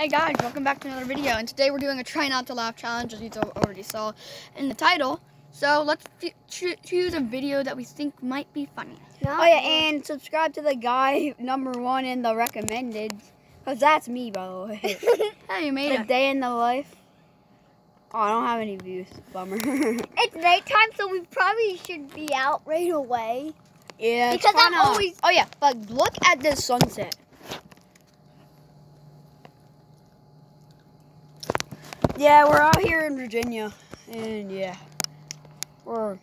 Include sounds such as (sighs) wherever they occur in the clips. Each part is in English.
Hey guys, welcome back to another video. And today we're doing a try not to laugh challenge, as you already saw in the title. So let's cho choose a video that we think might be funny. oh yeah, and subscribe to the guy (laughs) number one in the recommended, cause that's me, by the way. (laughs) (laughs) hey, you made it. day in the life. Oh, I don't have any views. Bummer. it's nighttime, so we probably should be out right away. yeah, Because I'm always- Oh yeah, but look at this sunset. Yeah, we're out here in Virginia, and yeah, we're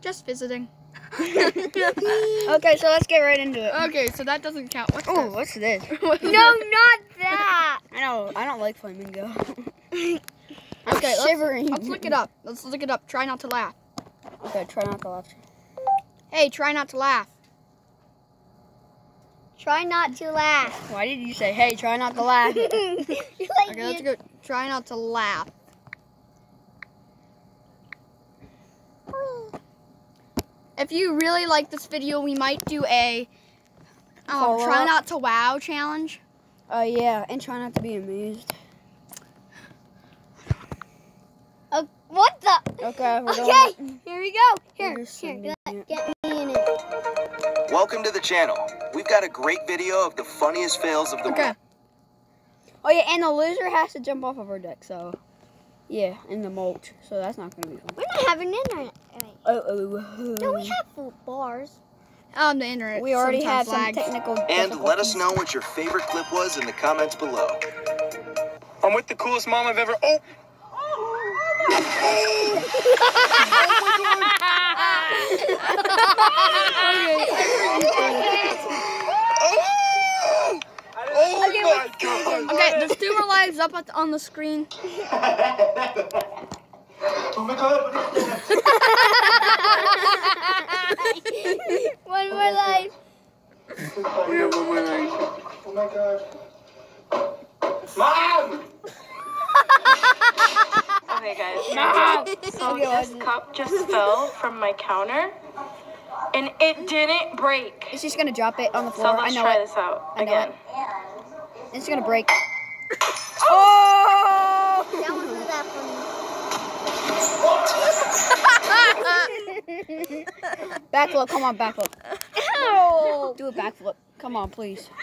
Just visiting. (laughs) (laughs) okay. So let's get right into it. Okay, so that doesn't count. What's Oh, this? what's this? (laughs) No, this? not that. I know. I don't like flamingo. Okay, I'm let's- shivering. Let's look it up. Let's look it up. Try not to laugh. Okay, try not to laugh. Hey, try not to laugh. Try not to laugh. Why did you say, "Hey, try not to laugh"? (laughs) Like Okay, let's go. Try not to laugh. If you really like this video, we might do a um, try up? not to wow challenge. Oh yeah, and try not to be amused. Oh, what the? Okay, we're Okay, going. here we go. Here, here, get, get me in it. Welcome to the channel. We've got a great video of the funniest fails of the Okay. week. Oh yeah, and the loser has to jump off of our deck. So, yeah, in the mulch. So that's not gonna be fun. We're not having internet. Oh oh. No, we have full bars. Um, the internet. We already have sometimes some technical. And let us know what your favorite clip was in the comments below. I'm with the coolest mom I've ever. Oh, (laughs) oh (laughs) my god! Okay, there's two more lives up at the, on the screen. (laughs) Oh my god! What is that? (laughs) One more life. Oh my god! Mom! Okay, guys. (laughs) Mom! So Okay, this cup just fell from my counter, and it didn't break. It's just gonna drop it on the floor. I let's know try it. this out I know again. It's gonna break. Oh! That wasn't that funny. (laughs) backflip, come on, backflip. Ow! Do a backflip. Come on, please. (laughs)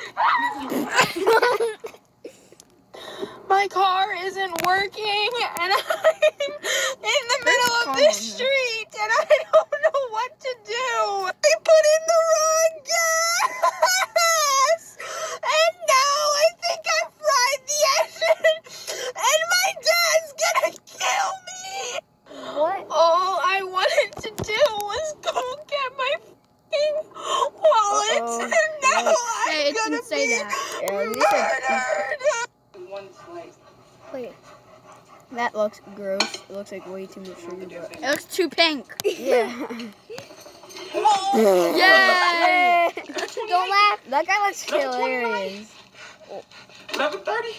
My car isn't working, and I'm in the middle of the street, and I don't know what to do. I put in the wrong gas, and now I think I fried the engine, and my dad's gonna kill me. What? All I wanted to do was go get my f***ing wallet, Uh-oh. and now Hey, I'm it gonna didn't say be that. Yeah, these are- murdered. Wait. That looks gross. It looks like way too much sugar, but It looks too pink. (laughs) yeah. Yay! Don't laugh. That guy looks hilarious. 11:30.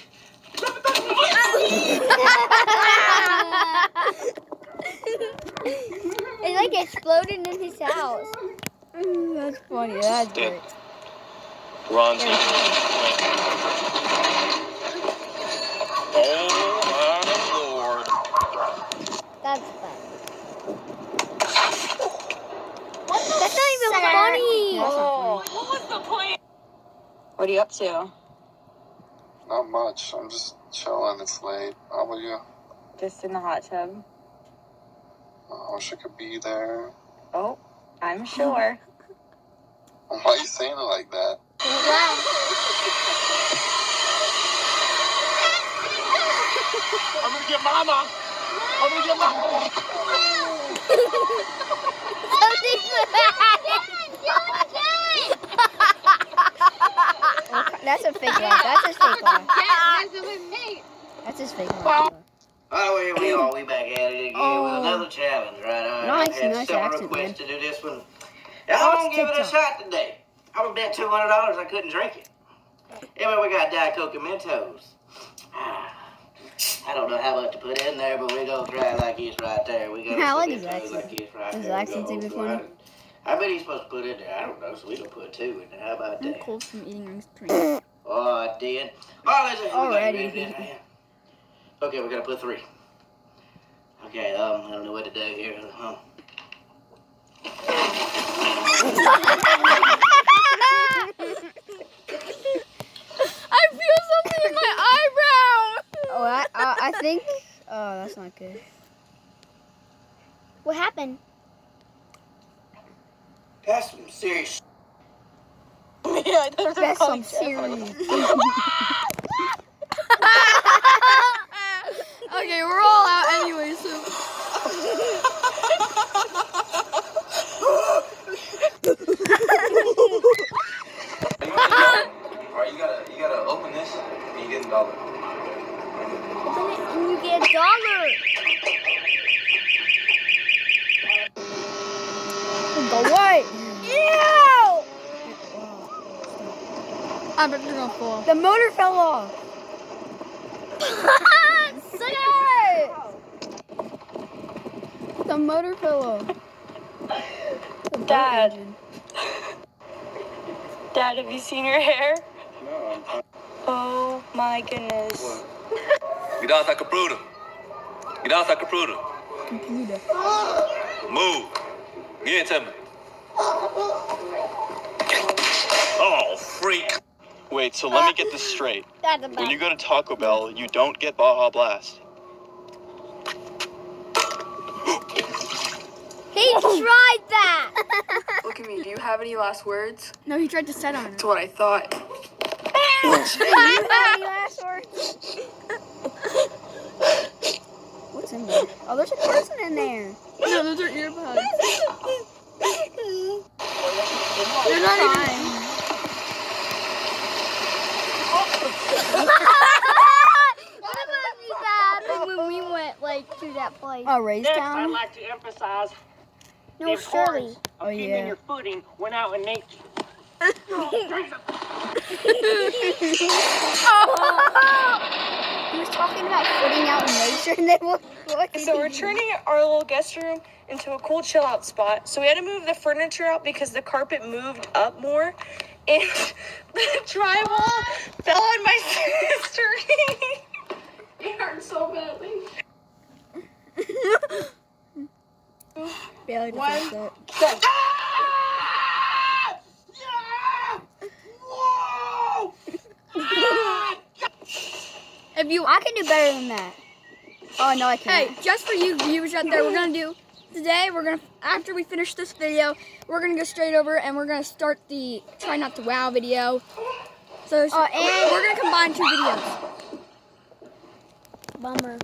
(laughs) it like exploded in his house. That's funny. That's Yeah. great. Ron's Oh my lord. That's fun. That's not even funny. Yeah, that's not funny. What was the point? What are you up to? Not much. I'm just chilling. It's late. How about you? Just in the hot tub. I wish I could be there. Oh, I'm sure. (laughs) Why are you saying it like that? I'm gonna get mama. I'm gonna get mama. (laughs) (laughs) That's a fake laugh. That's his fake laugh. That's his fake laugh. Oh, here we are. We back at it again Oh. with another challenge, right? All right. Nice, had nice several accent, requests man. to do this one. Oh, I'm gonna give it a shot today. I would bet two hundred dollars I couldn't drink it. Anyway, we got Diet Coke and Mentos. (sighs) I don't know how much to put in there, but we're gonna try it like it's right there. We gotta (laughs) I put like it his through accent. Like it's right His there. We accent's even funny. How many you supposed to put in there? I don't know, so we gonna put two in there. How about I'm that? cold from eating ice cream. Oh, I did. All right, let's just. Already. grab that here. Okay, we gotta put three. Okay, um, I don't know what to do here. Um, (laughs) I feel something in my eyebrow. Oh, I, I, I think. Oh, that's not good. What happened? That's some serious. (laughs) yeah, there's a That's some ponytail. serious. (laughs) okay, we're all out anyway, so. Alright, you gotta you gotta open this and you get a dollar. Open it and you get a dollar. Go away. Ew! I bet you're gonna fall. The motor fell off. (laughs) Suck it! The motor fell off. The boat Dad. engine. Dad, have you seen your hair? No, I'm fine. Oh my goodness. Gidata Kapruda. Gidata Kapruda. Computer. Move. Get to me. Oh, freak. Wait, so let me get this uh, straight. (laughs) When you go to Taco Bell, you don't get Baja Blast. (gasps) He tried that. (laughs) Look at me. Do you have any last words? No, he tried to set on it. That's what I thought. Do you have any last words? (laughs) What's in there? Oh, there's a person in there. No, those are earbuds. You're not even. what about if that happened when we went like to that place? Oh, Ray's Next, I'd like to emphasize no, the Shirley. importance of Oh, keeping yeah. your footing when out in nature. He was talking about footing out in nature, and then what? what So we're turning our little guest room into a cool chill out spot. So we had to move the furniture out because the carpet moved up more. And (laughs) the drywall fell on my (laughs) sister. it hurt so badly. Bailey One. just said (laughs) (laughs) If you. I can do better than that. Oh no, I can't. Hey, just for you viewers out there, we're gonna do today. We're gonna after we finish this video, we're gonna go straight over and we're gonna start the try not to wow video. So, so Oh, and- we're gonna combine two videos. Bummer.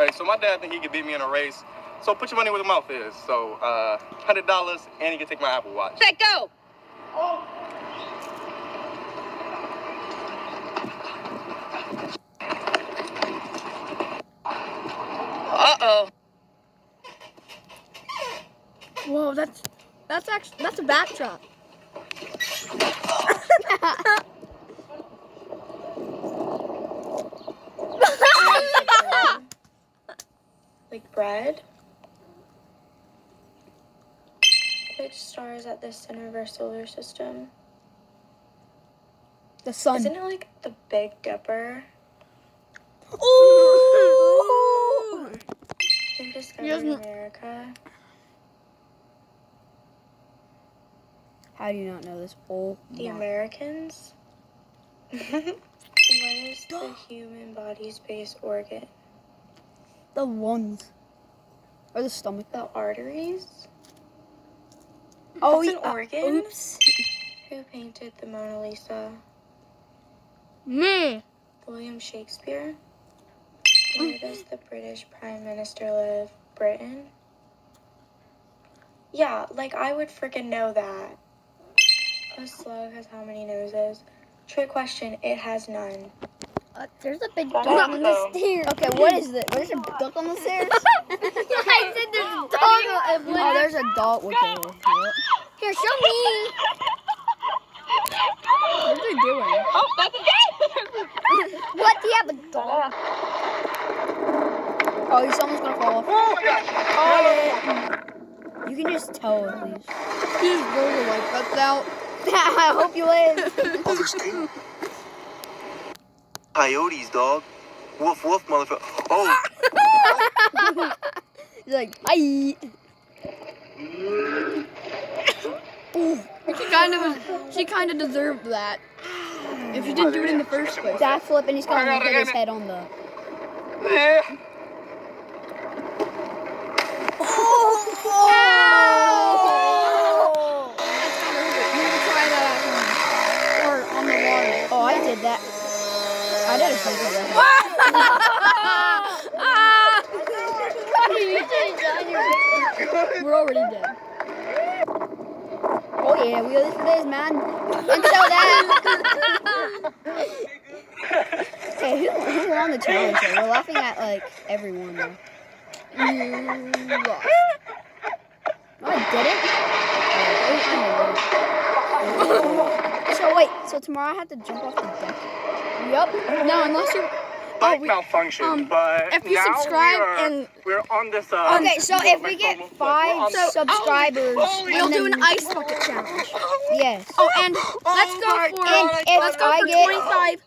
Hey, so my dad think he could beat me in a race. So put your money where the mouth is. So, uh, hundred dollars, and he can take my Apple Watch. Let go. Uh oh. Whoa, that's that's actually that's a backdrop. (laughs) Bread. Which star is at the center of our solar system? The sun. Isn't it like the Big Dipper? Ooh. Who discovered America? How do you not know this? Oh, The. Americans? (laughs) what is (gasps) the human body's base organ? the lungs or the stomach. The arteries? Oh, That's yeah. organ? Oops. Who painted the Mona Lisa? Me. William Shakespeare? Mm-hmm. Where does the British Prime Minister live? Britain? Yeah, like I would freaking know that. A slug has how many noses? Trick question, it has none. Uh, there's a big Shut dog on though. the stairs. Okay, what is this? There's a (laughs) duck on the stairs. (laughs) I said there's a dog Oh, there's a dog with a what? (laughs) Here, show me. What are they doing? What? Do you have a dog? Oh, he's almost gonna fall off. Oh, You can just tell at least. He's just rolled the white out. I hope you live. Oh, there's two. Coyotes, dog. Woof, woof, motherfucker. Oh, (laughs) He's like, hi. She kind of, she kind of deserved that. If she didn't do it in the first place. That flip, and he's gonna get his head on the. You can try that at home. Or on the water. Oh, I did that. I did a flip of that. We're already dead. Oh yeah, we are this for this, man. So that. okay, who, who won the challenge? We're laughing at like everyone though. You lost. Oh, no, oh, I didn't. So wait, so tomorrow I have to jump off the deck. Yep. No, unless you. Bike we- malfunctioned, um, but if you now subscribe we are, and- we're on this. Uh, Okay, so if we get five So- subscribers, We'll do an ice bucket challenge. (gasps) Yes. Oh, and let's go for And if let's go I for get- 25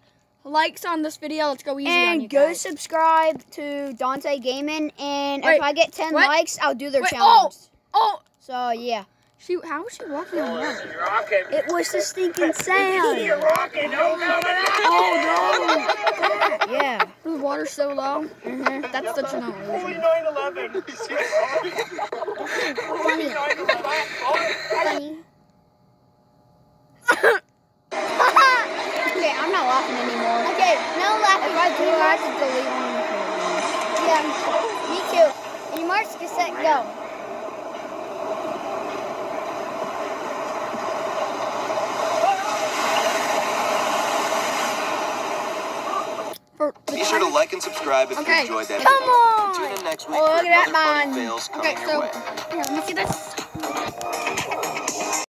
likes on this video. Let's go easy on you And go guys. subscribe to Dante Gaming, and Wait, if I get 10 what? likes, I'll do their Wait, challenge. Oh, So yeah, she how was she walking on water? It was the stinking sand. Rocking. No. Oh Yeah. the water's so low. Mhm. That's such an illusion. 9/11. Funny. 9/11. Funny. (laughs) okay, I'm not laughing anymore. Okay, no laughing. If I do, I have to delete one Yeah, me too. And marks, set, go. For the be sure to like and subscribe if Okay. you enjoyed that Come video. on. Tune in next week Oh, for look at that funny man. fails coming Okay, your so way. here, let me see this.